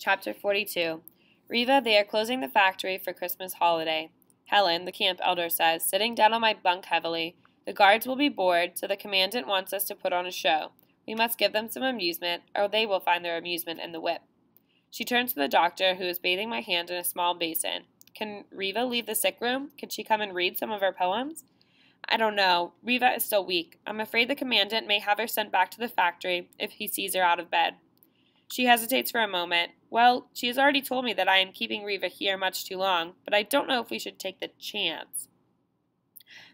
Chapter 42 Riva, they are closing the factory for Christmas holiday. Helen, the camp elder, says, sitting down on my bunk heavily, The guards will be bored, so the commandant wants us to put on a show. We must give them some amusement, or they will find their amusement in the whip. She turns to the doctor, who is bathing my hand in a small basin. Can Riva leave the sick room? Can she come and read some of her poems? I don't know. Riva is still weak. I'm afraid the commandant may have her sent back to the factory if he sees her out of bed. She hesitates for a moment. Well, she has already told me that I am keeping Riva here much too long, but I don't know if we should take the chance.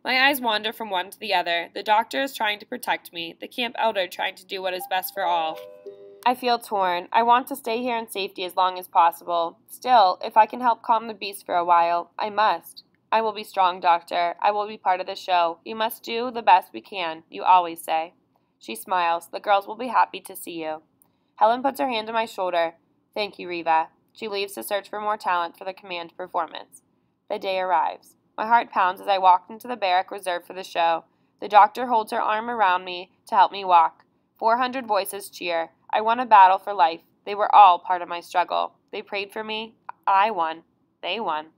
My eyes wander from one to the other. The doctor is trying to protect me, the camp elder trying to do what is best for all. I feel torn. I want to stay here in safety as long as possible. Still, if I can help calm the beast for a while, I must. I will be strong, Doctor. I will be part of the show. We must do the best we can, you always say. She smiles. The girls will be happy to see you. Helen puts her hand on my shoulder. Thank you, Riva. She leaves to search for more talent for the command performance. The day arrives. My heart pounds as I walk into the barrack reserved for the show. The doctor holds her arm around me to help me walk. Four hundred voices cheer. I won a battle for life. They were all part of my struggle. They prayed for me. I won. They won.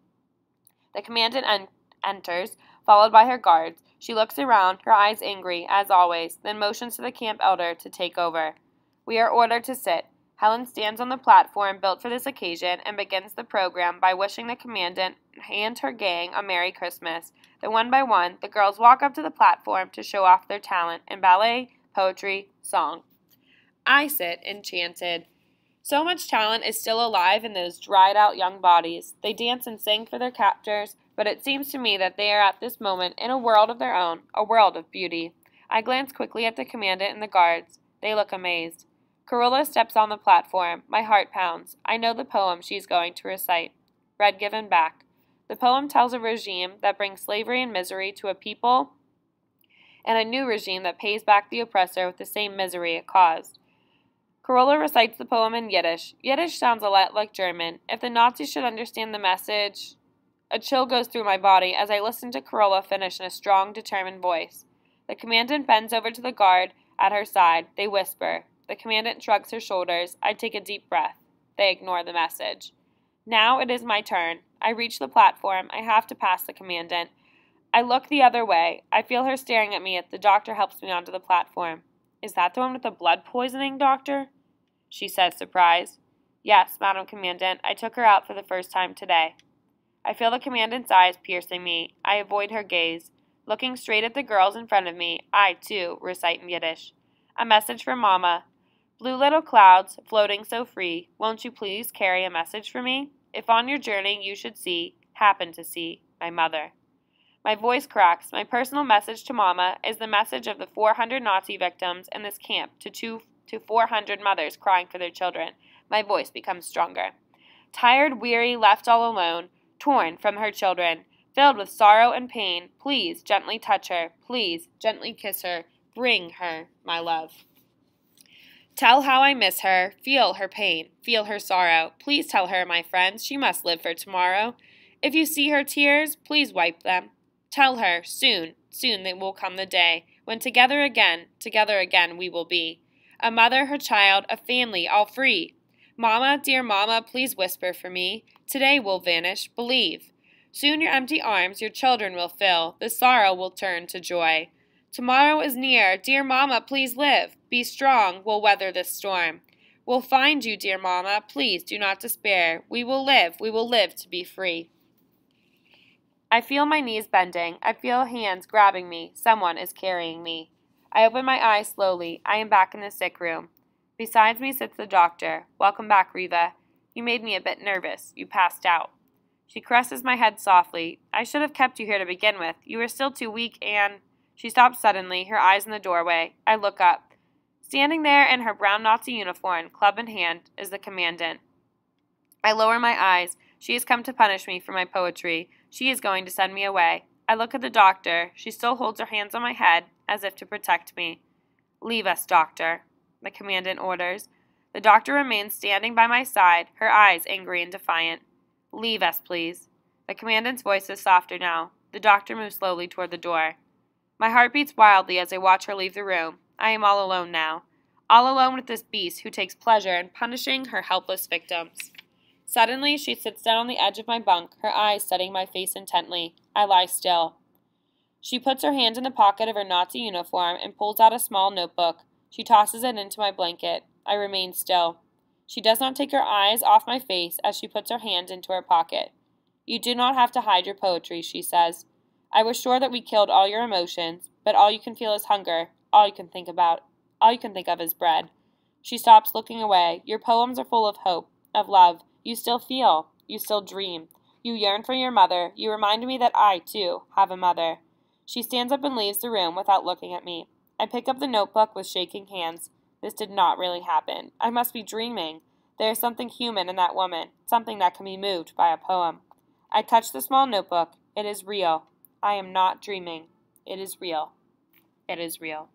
The commandant en- enters, followed by her guards. She looks around, her eyes angry, as always, then motions to the camp elder to take over. We are ordered to sit. Helen stands on the platform built for this occasion and begins the program by wishing the commandant and her gang a Merry Christmas. Then, one by one, the girls walk up to the platform to show off their talent in ballet, poetry, song. I sit enchanted. So much talent is still alive in those dried out young bodies. They dance and sing for their captors, but it seems to me that they are at this moment in a world of their own, a world of beauty. I glance quickly at the commandant and the guards. They look amazed. Carola steps on the platform. My heart pounds. I know the poem she is going to recite. Read given back. The poem tells a regime that brings slavery and misery to a people and a new regime that pays back the oppressor with the same misery it caused. Carola recites the poem in Yiddish. Yiddish sounds a lot like German. If the Nazis should understand the message, a chill goes through my body as I listen to Carola finish in a strong, determined voice. The commandant bends over to the guard at her side. They whisper. The commandant shrugs her shoulders. I take a deep breath. They ignore the message. Now it is my turn. I reach the platform. I have to pass the commandant. I look the other way. I feel her staring at me as the doctor helps me onto the platform. Is that the one with the blood poisoning, doctor? she says, surprised. Yes, Madam Commandant, I took her out for the first time today. I feel the Commandant's eyes piercing me. I avoid her gaze. Looking straight at the girls in front of me, I, too, recite in Yiddish. A message from Mama. Blue little clouds, floating so free, won't you please carry a message for me? If on your journey you should see, happen to see, my mother. My voice cracks. My personal message to Mama is the message of the 400 Nazi victims in this camp to two to 400 mothers crying for their children. My voice becomes stronger. Tired, weary, left all alone, torn from her children, filled with sorrow and pain, please gently touch her. Please gently kiss her. Bring her my love. Tell how I miss her. Feel her pain. Feel her sorrow. Please tell her, my friends, she must live for tomorrow. If you see her tears, please wipe them. Tell her, soon, soon they will come the day when together again, together again we will be a mother, her child, a family, all free. Mama, dear Mama, please whisper for me. Today will vanish, believe. Soon your empty arms your children will fill, the sorrow will turn to joy. Tomorrow is near, dear Mama, please live. Be strong, we'll weather this storm. We'll find you, dear Mama, please do not despair. We will live, we will live to be free. I feel my knees bending. I feel hands grabbing me. Someone is carrying me. I open my eyes slowly. I am back in the sick room. Besides me sits the doctor. Welcome back, Riva. You made me a bit nervous. You passed out. She caresses my head softly. I should have kept you here to begin with. You were still too weak, and. She stops suddenly, her eyes in the doorway. I look up. Standing there in her brown Nazi uniform, club in hand, is the commandant. I lower my eyes. She has come to punish me for my poetry. She is going to send me away. I look at the doctor. She still holds her hands on my head, as if to protect me. Leave us, doctor, the commandant orders. The doctor remains standing by my side, her eyes angry and defiant. Leave us, please. The commandant's voice is softer now. The doctor moves slowly toward the door. My heart beats wildly as I watch her leave the room. I am all alone now. all alone with this beast who takes pleasure in punishing her helpless victims. Suddenly, she sits down on the edge of my bunk, her eyes studying my face intently. I lie still. She puts her hand in the pocket of her Nazi uniform and pulls out a small notebook. She tosses it into my blanket. I remain still. She does not take her eyes off my face as she puts her hand into her pocket. You do not have to hide your poetry, she says. I was sure that we killed all your emotions, but all you can feel is hunger. All you can think about, all you can think of is bread. She stops looking away. Your poems are full of hope, of love. You still feel. You still dream. You yearn for your mother. You remind me that I, too, have a mother. She stands up and leaves the room without looking at me. I pick up the notebook with shaking hands. This did not really happen. I must be dreaming. There is something human in that woman, something that can be moved by a poem. I touch the small notebook. It is real. I am not dreaming. It is real. It is real.